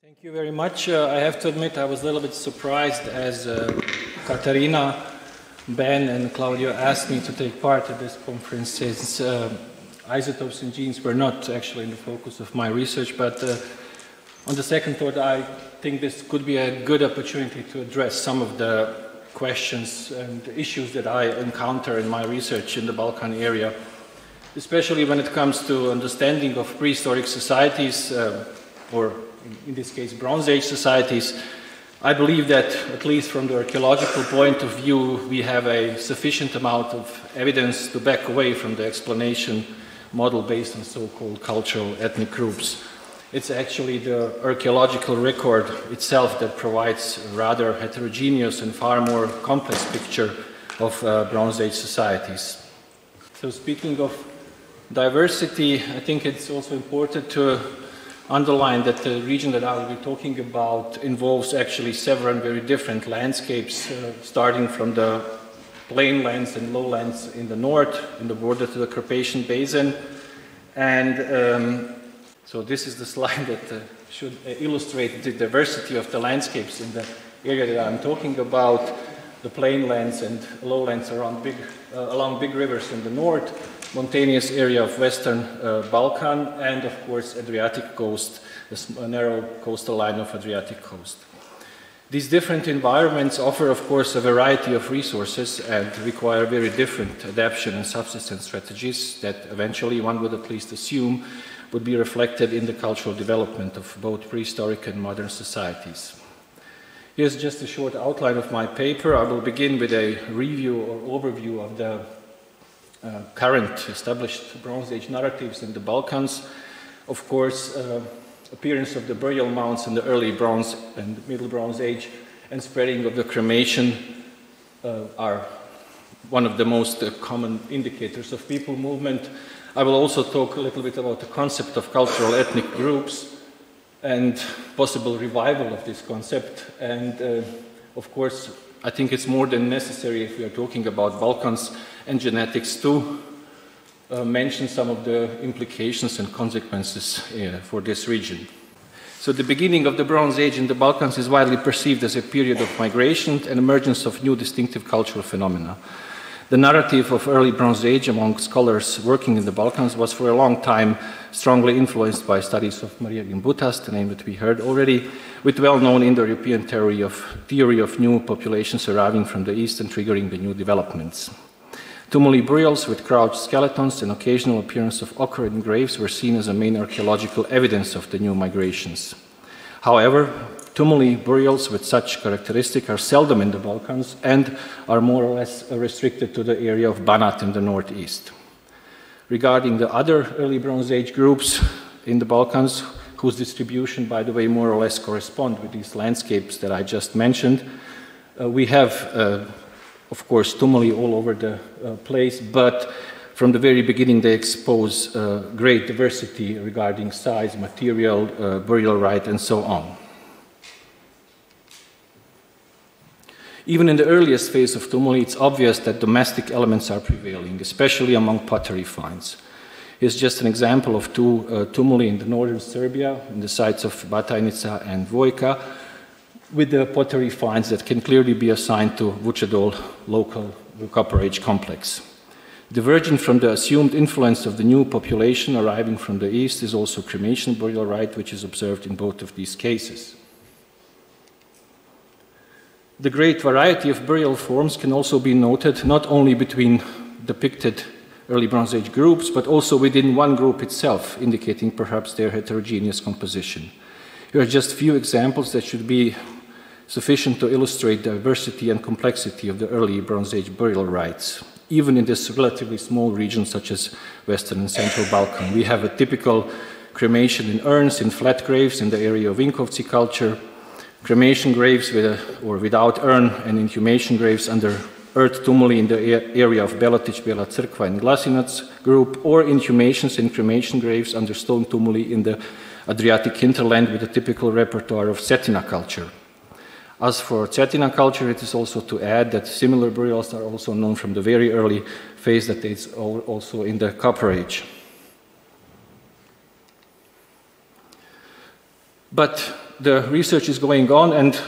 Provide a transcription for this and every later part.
Thank you very much. Uh, I have to admit I was a little bit surprised as uh, Katarina, Ben, and Claudio asked me to take part in this conference since uh, isotopes and genes were not actually in the focus of my research. But uh, on the second thought, I think this could be a good opportunity to address some of the questions and issues that I encounter in my research in the Balkan area, especially when it comes to understanding of prehistoric societies uh, or in this case Bronze Age societies, I believe that, at least from the archaeological point of view, we have a sufficient amount of evidence to back away from the explanation model based on so called cultural ethnic groups. It's actually the archaeological record itself that provides a rather heterogeneous and far more complex picture of uh, Bronze Age societies. So, speaking of diversity, I think it's also important to underline that the region that I will be talking about involves actually several very different landscapes, uh, starting from the plain lands and lowlands in the north, in the border to the Carpathian Basin. And um, so this is the slide that uh, should uh, illustrate the diversity of the landscapes in the area that I'm talking about, the plain lands and lowlands around big, uh, along big rivers in the north, mountainous area of western uh, Balkan, and of course Adriatic coast, the narrow coastal line of Adriatic coast. These different environments offer, of course, a variety of resources and require very different adaptation and subsistence strategies that eventually one would at least assume would be reflected in the cultural development of both prehistoric and modern societies. Here's just a short outline of my paper. I will begin with a review or overview of the uh, current established Bronze Age narratives in the Balkans. Of course, uh, appearance of the burial mounds in the early Bronze and Middle Bronze Age and spreading of the cremation uh, are one of the most uh, common indicators of people movement. I will also talk a little bit about the concept of cultural ethnic groups and possible revival of this concept. And uh, of course, I think it's more than necessary if we are talking about Balkans and genetics to uh, mention some of the implications and consequences uh, for this region. So, the beginning of the Bronze Age in the Balkans is widely perceived as a period of migration and emergence of new distinctive cultural phenomena. The narrative of early Bronze Age among scholars working in the Balkans was for a long time strongly influenced by studies of Maria Gimbutas, the name that we heard already, with well-known Indo-European theory of, theory of new populations arriving from the east and triggering the new developments. Tumuli burials with crouched skeletons and occasional appearance of ochre in graves were seen as a main archaeological evidence of the new migrations. However, tumuli burials with such characteristic are seldom in the Balkans and are more or less restricted to the area of Banat in the northeast. Regarding the other early Bronze Age groups in the Balkans, whose distribution, by the way, more or less correspond with these landscapes that I just mentioned, uh, we have, uh, of course, tumuli all over the uh, place, but from the very beginning they expose uh, great diversity regarding size, material, uh, burial rite, and so on. Even in the earliest phase of tumuli, it's obvious that domestic elements are prevailing, especially among pottery finds. Here's just an example of two uh, tumuli in the northern Serbia, in the sites of Batajnica and Vojka, with the pottery finds that can clearly be assigned to Vučedol local Copper Age complex. Divergent from the assumed influence of the new population arriving from the east is also cremation burial rite, which is observed in both of these cases. The great variety of burial forms can also be noted not only between depicted early Bronze Age groups, but also within one group itself, indicating perhaps their heterogeneous composition. Here are just few examples that should be sufficient to illustrate the diversity and complexity of the early Bronze Age burial rites. Even in this relatively small region, such as Western and Central Balkan, we have a typical cremation in urns, in flat graves in the area of Vinkovci culture, cremation graves with a, or without urn and inhumation graves under earth tumuli in the area of Belotic, Bela Crkva and Glasinac group, or inhumations and cremation graves under stone tumuli in the Adriatic hinterland with a typical repertoire of Cetina culture. As for Cetina culture, it is also to add that similar burials are also known from the very early phase that is also in the Copper Age. But the research is going on, and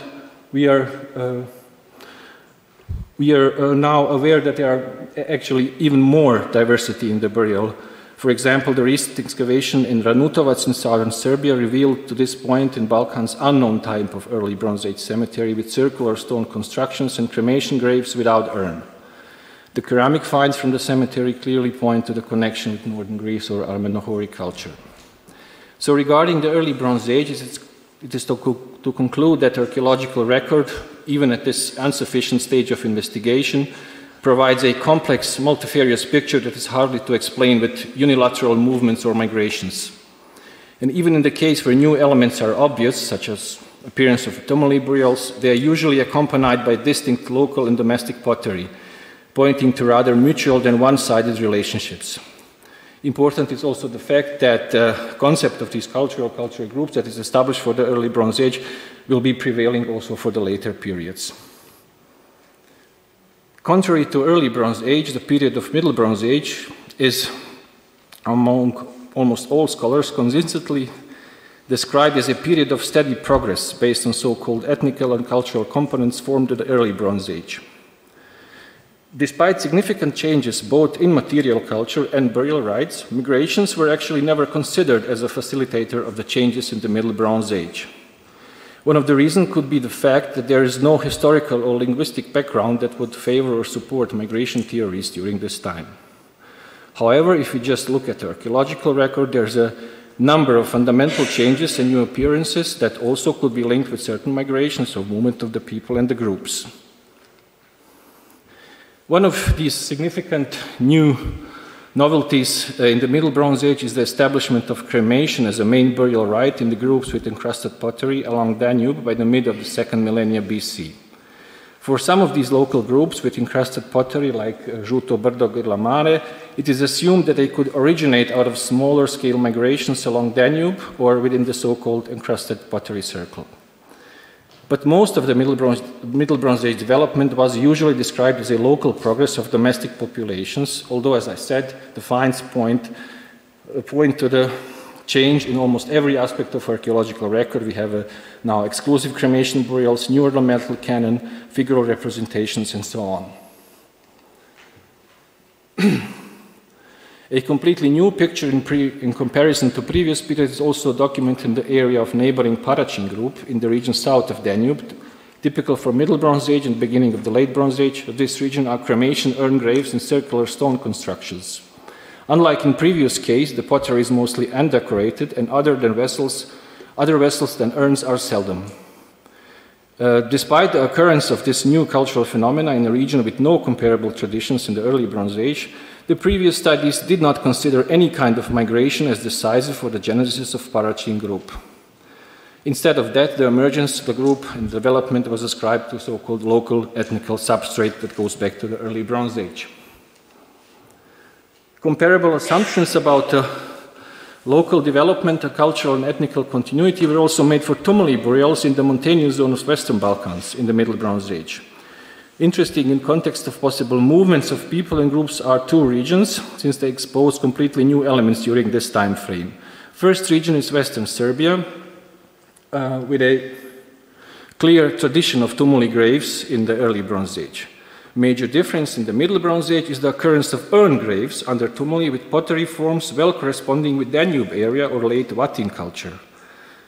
we are uh, we are uh, now aware that there are actually even more diversity in the burial. For example, the recent excavation in Ranutovac in southern Serbia revealed to this point in Balkans unknown type of early Bronze Age cemetery with circular stone constructions and cremation graves without urn. The ceramic finds from the cemetery clearly point to the connection with northern Greece or Armenohori culture. So regarding the early Bronze Age, it is to, to conclude that archaeological record, even at this insufficient stage of investigation, provides a complex, multifarious picture that is hardly to explain with unilateral movements or migrations. And even in the case where new elements are obvious, such as appearance of tumuli burials, they are usually accompanied by distinct local and domestic pottery, pointing to rather mutual than one-sided relationships. Important is also the fact that the uh, concept of these cultural cultural groups that is established for the early Bronze Age will be prevailing also for the later periods. Contrary to early Bronze Age, the period of Middle Bronze Age is, among almost all scholars, consistently described as a period of steady progress based on so-called ethnical and cultural components formed in the early Bronze Age. Despite significant changes both in material culture and burial rites, migrations were actually never considered as a facilitator of the changes in the Middle Bronze Age. One of the reasons could be the fact that there is no historical or linguistic background that would favor or support migration theories during this time. However, if we just look at the archaeological record, there's a number of fundamental changes and new appearances that also could be linked with certain migrations or movement of the people and the groups. One of these significant new novelties uh, in the Middle Bronze Age is the establishment of cremation as a main burial rite in the groups with encrusted pottery along Danube by the mid of the second millennia BC. For some of these local groups with encrusted pottery, like uh, Žuto Brdo Gârla Mare, it is assumed that they could originate out of smaller scale migrations along Danube or within the so called encrusted pottery circle. But most of the Middle Bronze, Middle Bronze Age development was usually described as a local progress of domestic populations, although, as I said, the finds point, uh, to the change in almost every aspect of archaeological record. We have uh, now exclusive cremation burials, new ornamental canon, figural representations, and so on. A completely new picture in, in, comparison to previous periods is also documented in the area of neighboring Paraćin group in the region south of Danube. Typical for Middle Bronze Age and beginning of the Late Bronze Age of this region are cremation urn graves and circular stone constructions. Unlike in previous case, the pottery is mostly undecorated and other than vessels, other vessels than urns are seldom. Uh, despite the occurrence of this new cultural phenomena in a region with no comparable traditions in the early Bronze Age, the previous studies did not consider any kind of migration as decisive for the genesis of Paraćin group. Instead of that, the emergence of the group and development was ascribed to so-called local ethnical substrate that goes back to the early Bronze Age. Comparable assumptions about uh, local development, cultural and ethnical continuity were also made for tumuli burials in the mountainous zone of Western Balkans in the Middle Bronze Age. Interesting in context of possible movements of people and groups are two regions, since they expose completely new elements during this time frame. First region is Western Serbia, uh, with a clear tradition of tumuli graves in the early Bronze Age. Major difference in the Middle Bronze Age is the occurrence of urn graves under tumuli with pottery forms well corresponding with Danube area or late Vatin culture.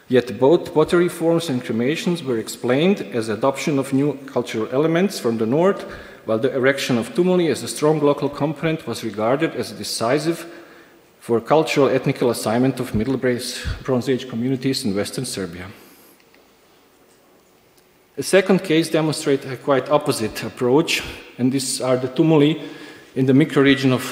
Yet both pottery forms and cremations were explained as adoption of new cultural elements from the north, while the erection of tumuli as a strong local component was regarded as decisive for cultural ethnical assignment of Middle Bronze Age communities in Western Serbia. A second case demonstrates a quite opposite approach, and these are the tumuli in the microregion of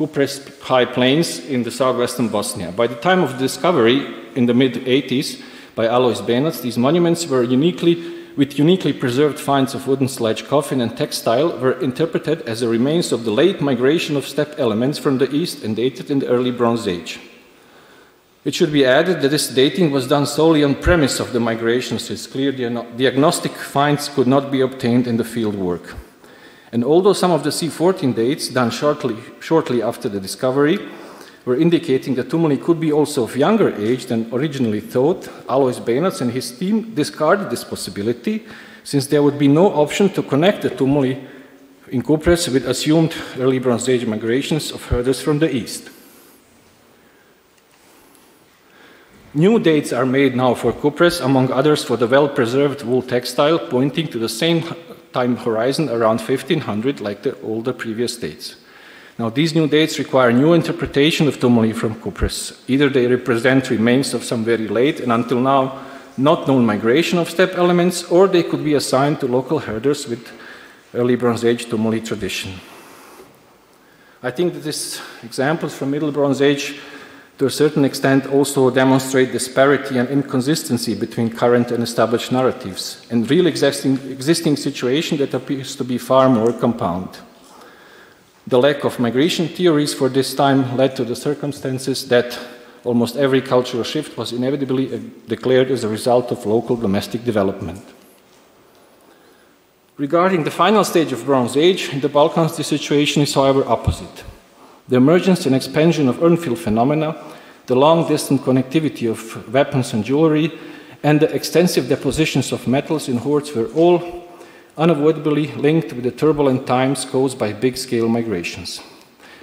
Kupres High Plains in the southwestern Bosnia. By the time of discovery, in the mid 80s by Alois Benac, these monuments were uniquely with uniquely preserved finds of wooden sledge coffin and textile were interpreted as the remains of the late migration of steppe elements from the east and dated in the early Bronze Age. It should be added that this dating was done solely on premise of the migration, it's clear diagnostic finds could not be obtained in the field work. And although some of the C14 dates, done shortly, shortly after the discovery, were indicating that tumuli could be also of younger age than originally thought, Alois Benac and his team discarded this possibility since there would be no option to connect the tumuli in Kupres with assumed early Bronze Age migrations of herders from the east. New dates are made now for Kupres, among others for the well-preserved wool textile, pointing to the same time horizon around 1500 like the older previous dates. Now, these new dates require new interpretation of tumuli from Kupres. Either they represent remains of some very late and until now not known migration of steppe elements, or they could be assigned to local herders with early Bronze Age tumuli tradition. I think that these examples from Middle Bronze Age, to a certain extent, also demonstrate disparity and inconsistency between current and established narratives, and real existing, existing situation that appears to be far more compound. The lack of migration theories for this time led to the circumstances that almost every cultural shift was inevitably uh, declared as a result of local domestic development. Regarding the final stage of Bronze Age, in the Balkans the situation is however opposite. The emergence and expansion of urnfield phenomena, the long distance connectivity of weapons and jewelry, and the extensive depositions of metals in hoards were all unavoidably linked with the turbulent times caused by big scale migrations.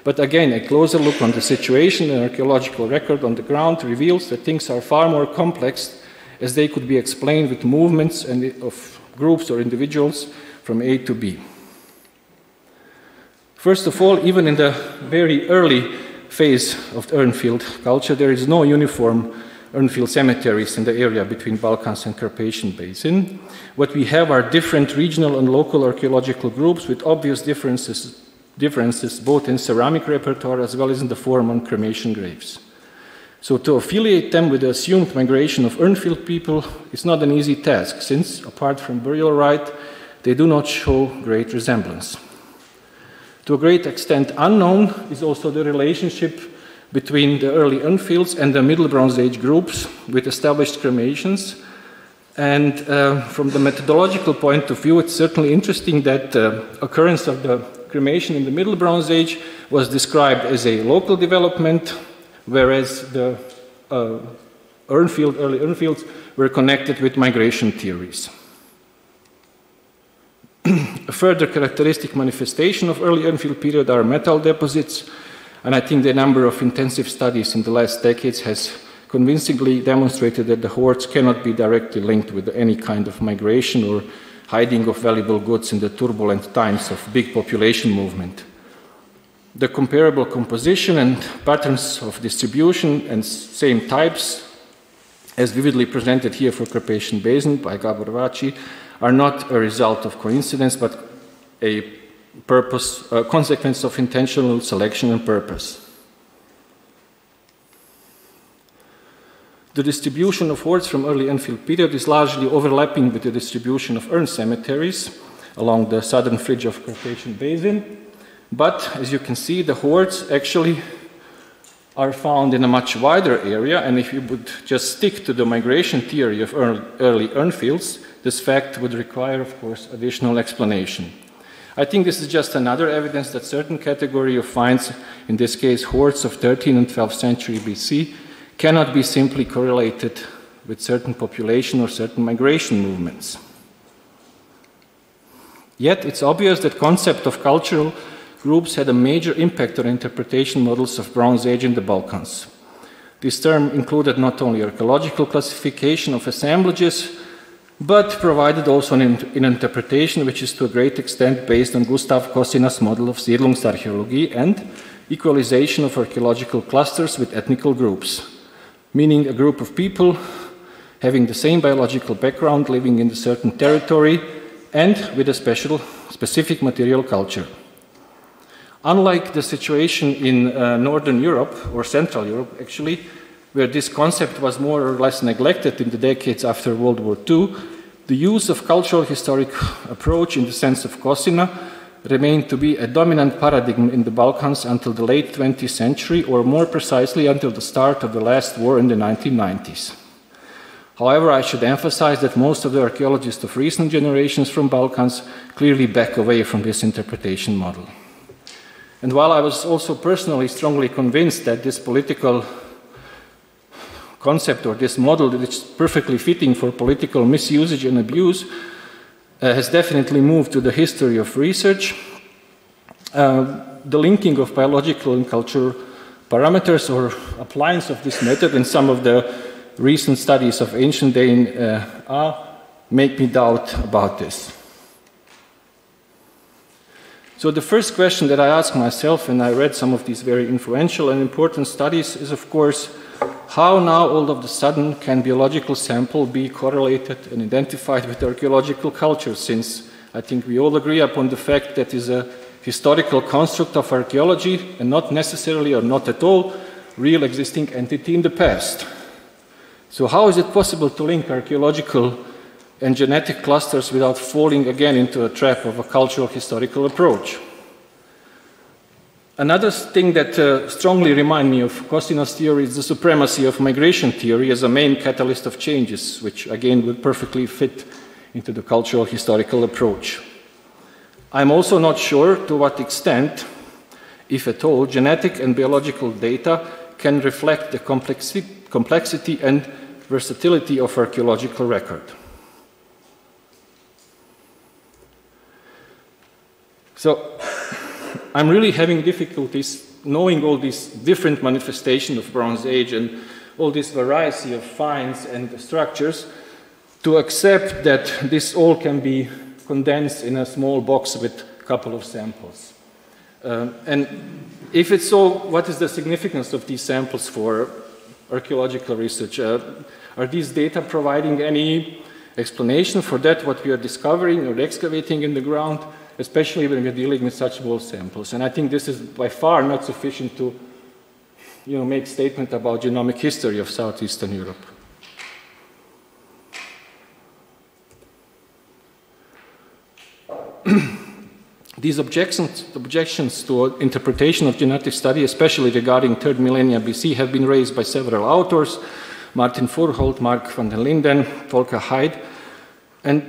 But again, a closer look on the situation and archaeological record on the ground reveals that things are far more complex as they could be explained with movements of groups or individuals from A to B. First of all, even in the very early phase of the Urnfield culture, there is no uniform Urnfield cemeteries in the area between Balkans and Carpathian Basin. What we have are different regional and local archaeological groups with obvious differences, differences both in ceramic repertoire as well as in the form on cremation graves. So to affiliate them with the assumed migration of Urnfield people is not an easy task, since, apart from burial rite, they do not show great resemblance. To a great extent unknown is also the relationship between the early Urnfields and the Middle Bronze Age groups with established cremations. And uh, from the methodological point of view, it's certainly interesting that the uh, occurrence of the cremation in the Middle Bronze Age was described as a local development, whereas the uh, Urnfield, early Urnfields were connected with migration theories. a further characteristic manifestation of early Urnfield period are metal deposits and I think the number of intensive studies in the last decades has convincingly demonstrated that the hoards cannot be directly linked with any kind of migration or hiding of valuable goods in the turbulent times of big population movement. The comparable composition and patterns of distribution and same types, as vividly presented here for Carpathian Basin by Gabor Vácsi, are not a result of coincidence but a purpose, a consequence of intentional selection and purpose. The distribution of hoards from early Urnfield period is largely overlapping with the distribution of urn cemeteries along the southern fringe of Carpathian Basin. But as you can see, the hoards actually are found in a much wider area, and if you would just stick to the migration theory of early Urnfields, this fact would require, of course, additional explanation. I think this is just another evidence that certain category of finds, in this case hoards of 13th and 12th century BC, cannot be simply correlated with certain population or certain migration movements. Yet it's obvious that concept of cultural groups had a major impact on interpretation models of Bronze Age in the Balkans. This term included not only archaeological classification of assemblages, but provided also an, an, interpretation which is to a great extent based on Gustav Kossinna's model of Siedlungsarchäologie and equalization of archaeological clusters with ethnical groups, meaning a group of people having the same biological background living in a certain territory and with a special specific material culture. Unlike the situation in uh, Northern Europe or Central Europe, actually, where this concept was more or less neglected in the decades after World War II, the use of cultural historic approach in the sense of Kossinna remained to be a dominant paradigm in the Balkans until the late 20th century, or more precisely until the start of the last war in the 1990s. However, I should emphasize that most of the archaeologists of recent generations from Balkans clearly back away from this interpretation model. And while I was also personally strongly convinced that this political concept or this model that is perfectly fitting for political misusage and abuse uh, has definitely moved to the history of research, uh, the linking of biological and cultural parameters or appliance of this method in some of the recent studies of ancient DNA make me doubt about this. So the first question that I ask myself when I read some of these very influential and important studies is of course, how now all of a sudden can biological sample be correlated and identified with archaeological culture since I think we all agree upon the fact that is a historical construct of archaeology and not necessarily or not at all real existing entity in the past. So how is it possible to link archaeological and genetic clusters without falling again into a trap of a cultural historical approach. Another thing that uh, strongly reminds me of Kossinna's theory is the supremacy of migration theory as a main catalyst of changes, which again would perfectly fit into the cultural historical approach. I'm also not sure to what extent, if at all, genetic and biological data can reflect the complexi complexity and versatility of archaeological record. So I'm really having difficulties knowing all these different manifestations of Bronze Age and all this variety of finds and structures to accept that this all can be condensed in a small box with a couple of samples. Um, and if it's so, what is the significance of these samples for archaeological research? Uh, are these data providing any explanation for that, what we are discovering or excavating in the ground? Especially when we're dealing with such small samples. And I think this is by far not sufficient to you know, make statement about genomic history of Southeastern Europe. These objections, objections to interpretation of genetic study, especially regarding third millennia BC, have been raised by several authors, Martin Furholt, Mark Vander Linden, Volker Heyd, and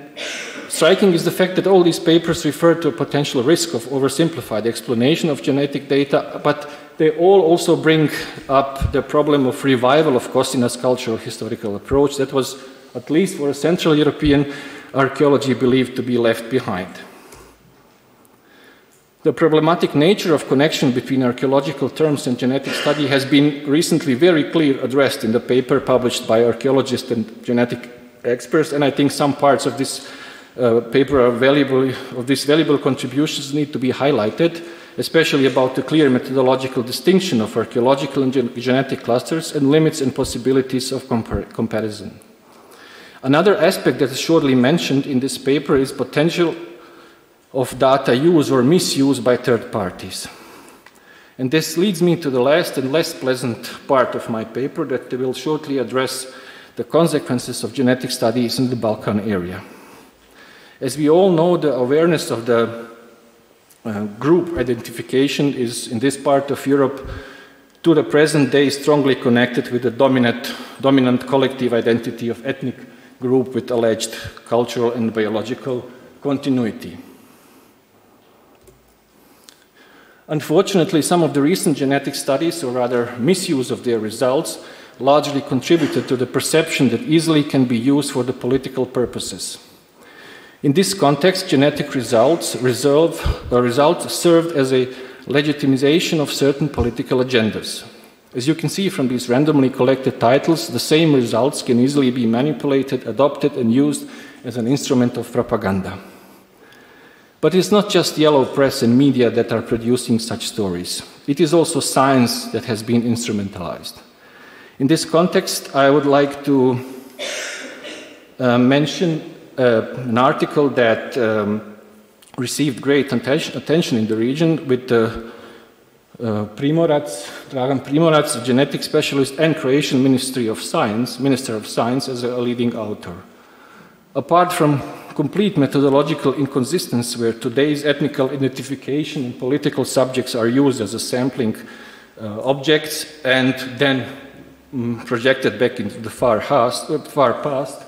Striking is the fact that all these papers refer to a potential risk of oversimplified explanation of genetic data, but they all also bring up the problem of revival of Kossinna's cultural historical approach that was, at least for a Central European archaeology, believed to be left behind. The problematic nature of connection between archaeological terms and genetic study has been recently very clear addressed in the paper published by archaeologists and genetic experts, and I think some parts of this uh, paper are valuable, of these valuable contributions need to be highlighted, especially about the clear methodological distinction of archaeological and gen genetic clusters and limits and possibilities of compar comparison. Another aspect that is shortly mentioned in this paper is potential of data use or misuse by third parties. And this leads me to the last and less pleasant part of my paper that will shortly address the consequences of genetic studies in the Balkan area. As we all know, the awareness of the uh, group identification is in this part of Europe to the present day strongly connected with the dominant, dominant collective identity of ethnic group with alleged cultural and biological continuity. Unfortunately, some of the recent genetic studies, or rather misuse of their results, largely contributed to the perception that easily can be used for the political purposes. In this context, genetic results, reserve, uh, results served as a legitimization of certain political agendas. As you can see from these randomly collected titles, the same results can easily be manipulated, adopted, and used as an instrument of propaganda. But it's not just yellow press and media that are producing such stories. It is also science that has been instrumentalized. In this context, I would like to uh, mention uh, an article that um, received great attention in the region with the uh, Primorac, Dragan Primorac, genetic specialist and Croatian Ministry of Science, Minister of Science, as a leading author. Apart from complete methodological inconsistency where today's ethnical identification and political subjects are used as a sampling uh, objects and then projected back into the far past, uh, far past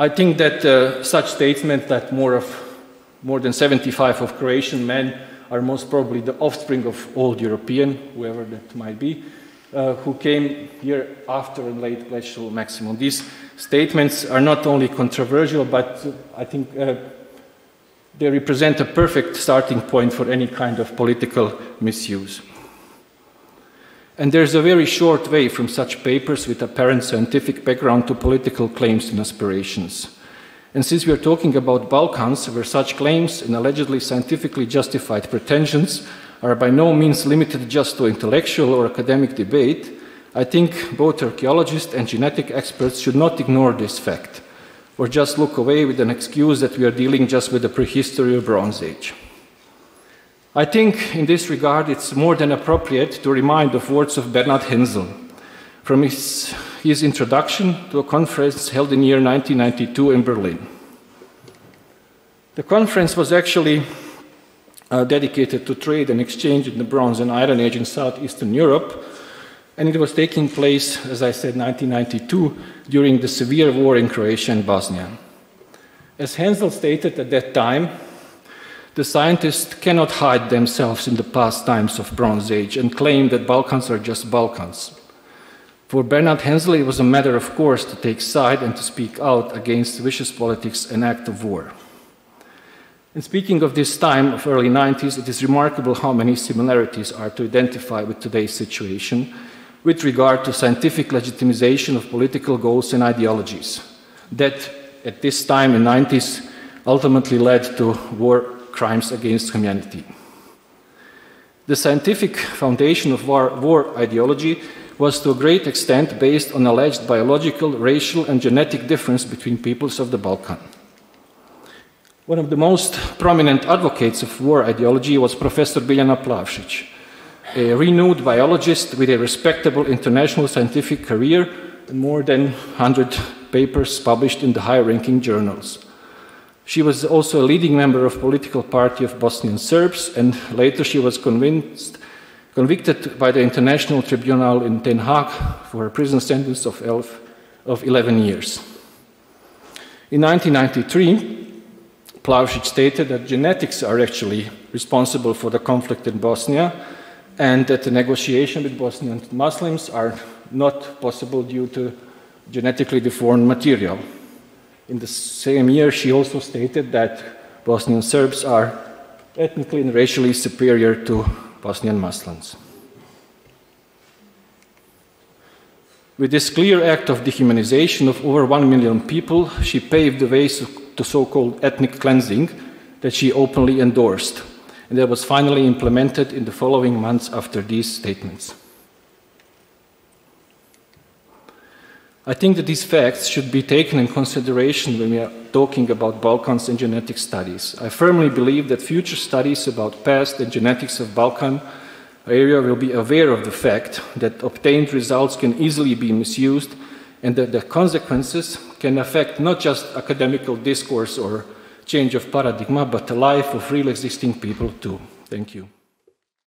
I think that uh, such statement that more of more than 75 of Croatian men are most probably the offspring of old European, whoever that might be, uh, who came here after a late glacial maximum. These statements are not only controversial, but I think uh, they represent a perfect starting point for any kind of political misuse. And there's a very short way from such papers with apparent scientific background to political claims and aspirations. And since we are talking about Balkans, where such claims and allegedly scientifically justified pretensions are by no means limited just to intellectual or academic debate, I think both archaeologists and genetic experts should not ignore this fact, or just look away with an excuse that we are dealing just with the prehistory or Bronze Age. I think in this regard it's more than appropriate to remind of words of Bernhard Hänsel from his, his introduction to a conference held in the year 1992 in Berlin. The conference was actually uh, dedicated to trade and exchange in the Bronze and Iron Age in southeastern Europe, and it was taking place, as I said, 1992, during the severe war in Croatia and Bosnia. As Hensel stated at that time, the scientists cannot hide themselves in the past times of Bronze Age and claim that Balkans are just Balkans. For Bernard Hänsel, it was a matter of course to take side and to speak out against vicious politics and act of war. And speaking of this time of early 90s, it is remarkable how many similarities are to identify with today's situation with regard to scientific legitimization of political goals and ideologies that at this time in 90s ultimately led to war crimes against humanity. The scientific foundation of war, war, ideology was to a great extent based on alleged biological, racial, and genetic difference between peoples of the Balkan. One of the most prominent advocates of war ideology was Professor Biljana Plavšić, a renowned biologist with a respectable international scientific career and more than 100 papers published in the high ranking journals. She was also a leading member of political party of Bosnian Serbs, and later she was convicted by the International Tribunal in Den Haag for a prison sentence of 11 years. In 1993, Plavšić stated that genetics are actually responsible for the conflict in Bosnia and that the negotiation with Bosnian Muslims are not possible due to genetically deformed material. In the same year, she also stated that Bosnian Serbs are ethnically and racially superior to Bosnian Muslims. With this clear act of dehumanization of over one million people, she paved the way to so called ethnic cleansing that she openly endorsed, and that was finally implemented in the following months after these statements. I think that these facts should be taken in consideration when we are talking about Balkans and genetic studies. I firmly believe that future studies about past and genetics of Balkan area will be aware of the fact that obtained results can easily be misused and that the consequences can affect not just academical discourse or change of paradigm, but the life of real existing people too. Thank you.